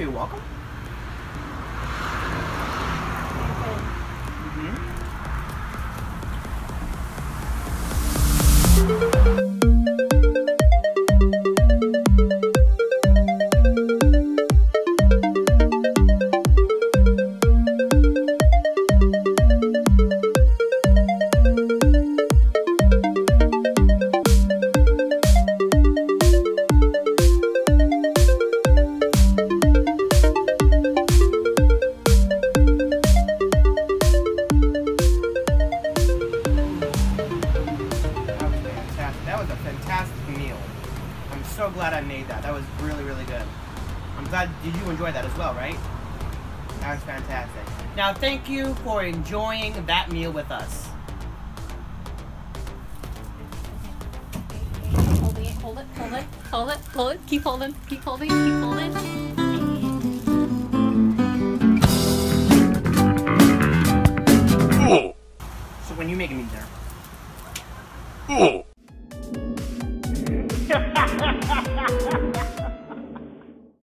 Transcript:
you're welcome. Was meal. I'm so glad I made that. That was really, really good. I'm glad. Did you enjoy that as well, right? That was fantastic. Now, thank you for enjoying that meal with us. Hold it, hold it, hold it, hold it, hold it, keep holding, keep holding, keep holding. So when you make a meat dinner, Oh. Yeah.